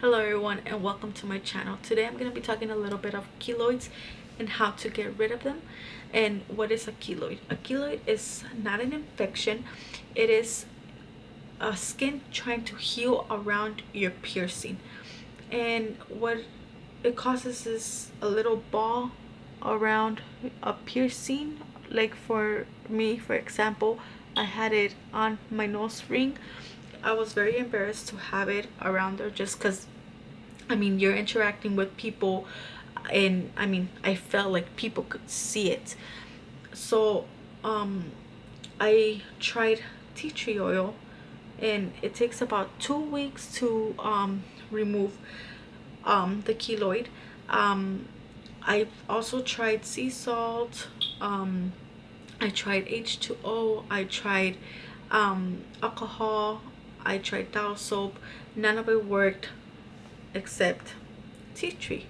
hello everyone and welcome to my channel. Today i'm going to be talking a little bit of keloids and how to get rid of them and what is a keloid. A keloid is not an infection. It is a skin trying to heal around your piercing. And what it causes is a little ball around a piercing. Like for me for example i had it on my nose ring i was very embarrassed to have it around there just because i mean you're interacting with people and i mean i felt like people could see it so um i tried tea tree oil and it takes about two weeks to um remove um the keloid um I've also tried sea salt. Um, I tried H2O. I tried um, alcohol. I tried dial soap. None of it worked except tea tree.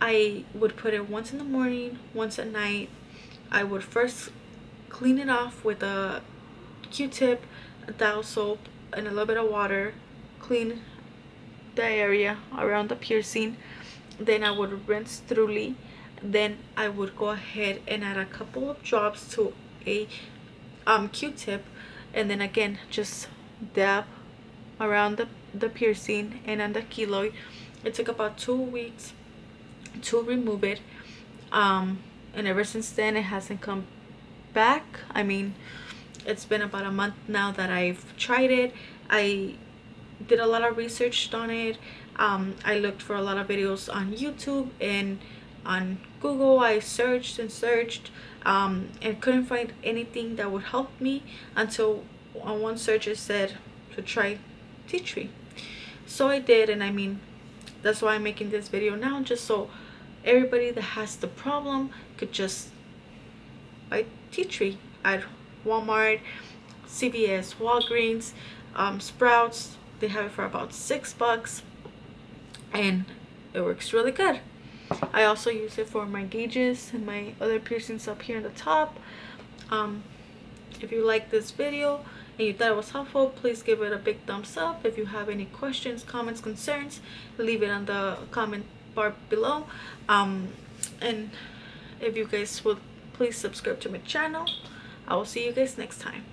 I would put it once in the morning, once at night. I would first clean it off with a q-tip, a dial soap, and a little bit of water. Clean the area around the piercing then I would rinse thoroughly then I would go ahead and add a couple of drops to a um, q-tip and then again just dab around the, the piercing and on the keloid. It took about two weeks to remove it um, and ever since then it hasn't come back. I mean it's been about a month now that I've tried it. I did a lot of research on it. Um, I looked for a lot of videos on YouTube and on Google. I searched and searched um, and couldn't find anything that would help me until on one search it said to try tea tree so I did and I mean that's why I'm making this video now just so everybody that has the problem could just buy tea tree at Walmart CVS Walgreens um, Sprouts. They have it for about six bucks and it works really good. I also use it for my gauges and my other piercings up here on the top. Um, if you like this video and you thought it was helpful please give it a big thumbs up. If you have any questions comments concerns leave it on the comment bar below. Um, and if you guys would please subscribe to my channel. I will see you guys next time